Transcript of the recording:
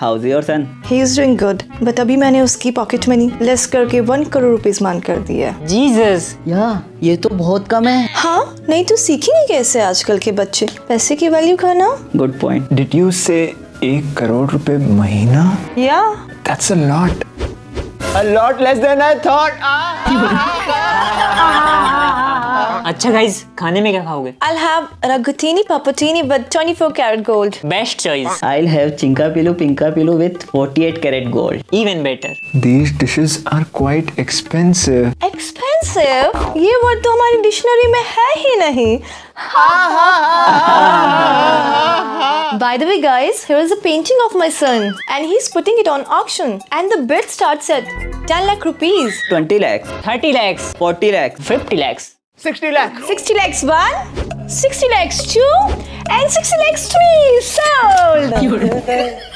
How's your son he is doing good but अभी मैंने उसकी पॉकेट मनी लेस करके वन करोड़ रुपीस मांग कर दी है। जीसस या ये तो बहुत कम है। हाँ नहीं तो सीखेंगे कैसे आजकल के बच्चे? पैसे की वैल्यू करना गुड पॉइंट डिड यू से एक करोड़ रुपए महीना? या that's a lot a lot less than I thought अच्छा गाइस खाने में क्या खाओगे I'll have ragatini papatini with 24 karat gold. Best choice I have chinka pillow pinka pillow with 48 carat gold even better These dishes are quite expensive. Expensive? ये word तो हमारी dictionary में है ही नहीं By the way, guys, here is a painting of my son, and he's putting it on auction. And the bid starts at 10 lakh rupees. 20 lakhs 30 lakhs 40 lakhs 50 lakhs 60 lakh. 60 lakhs one, 60 lakhs two, and 60 lakhs three. Sold.